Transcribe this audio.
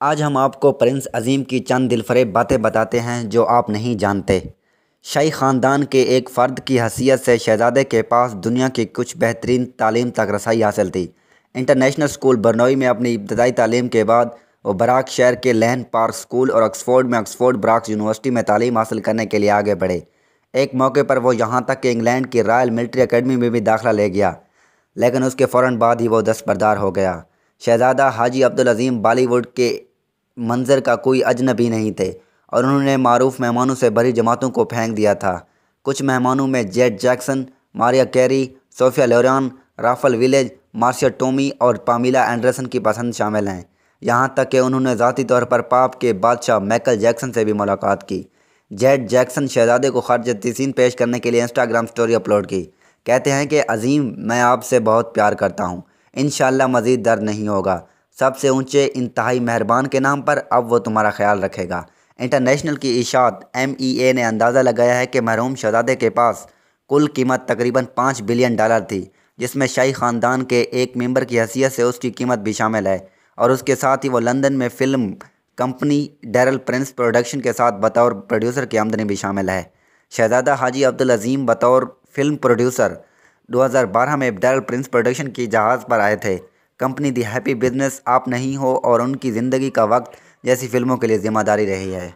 आज हम आपको प्रिंस अज़ीम की चंद दिलफरेब बातें बताते हैं जो आप नहीं जानते। शाही ख़ानदान के एक फ़र्द की हसीियत से शहज़ादे के पास दुनिया की कुछ बेहतरीन तालीम तक रसाई हासिल थी। इंटरनेशनल स्कूल बरनोई में अपनी इब्तदाई तालीम के बाद वो बराक शहर के लहन पार्क स्कूल और ऑक्सफोर्ड में ऑक्सफोर्ड ब्राक्स यूनिवर्सिटी में तालीम हासिल करने के लिए आगे बढ़े। एक मौके पर वो यहाँ तक कि इंग्लैंड की रॉयल मिलिट्री अकेडमी में भी दाखिला ले गया, लेकिन उसके फ़ौर बाद ही वो दस्तबरदार हो गया। शहज़ादा हाजी अब्दुल अज़ीम बॉलीवुड के मंज़र का कोई अजनबी नहीं थे, और उन्होंने मरूफ मेहमानों से भरी जमातों को फेंक दिया था। कुछ मेहमानों में Janet Jackson, Mariah Carey, Sophia Loren Raquel Welch, Marisa Tomei और पामिला एंडरसन की पसंद शामिल हैं। यहाँ तक कि उन्होंने ज़ाती तौर पर पाप के बादशाह मैकल जैक्सन से भी मुलाकात की। जेट जैक्सन शहजादे को खर्ज तसीन पेश करने के लिए इंस्टाग्राम स्टोरी अपलोड की। कहते हैं कि, अजीम, मैं आपसे बहुत प्यार करता हूँ। इन मज़ीद दर्द नहीं होगा। सबसे ऊँचे इंतहाई मेहरबान के नाम पर अब वो तुम्हारा ख्याल रखेगा। इंटरनेशनल की इशात एम ई ए ने अंदाज़ा लगाया है कि महरूम शहजादे के पास कुल कीमत तकरीबन पाँच बिलियन डॉलर थी, जिसमें शाही ख़ानदान के एक मेंबर की हैसियत से उसकी कीमत भी शामिल है और उसके साथ ही वो लंदन में film company Darrell Prince production के साथ बतौर प्रोड्यूसर की आमदनी भी शामिल है। शहजादा हाजी अब्दुल अज़ीम बतौर फ़िल्म प्रोड्यूसर 2012 में डेरल प्रिंस प्रोडक्शन की जहाज़ पर आए थे। कंपनी दी हैप्पी बिज़नेस, आप नहीं हो और उनकी ज़िंदगी का वक्त जैसी फ़िल्मों के लिए ज़िम्मेदारी रही है।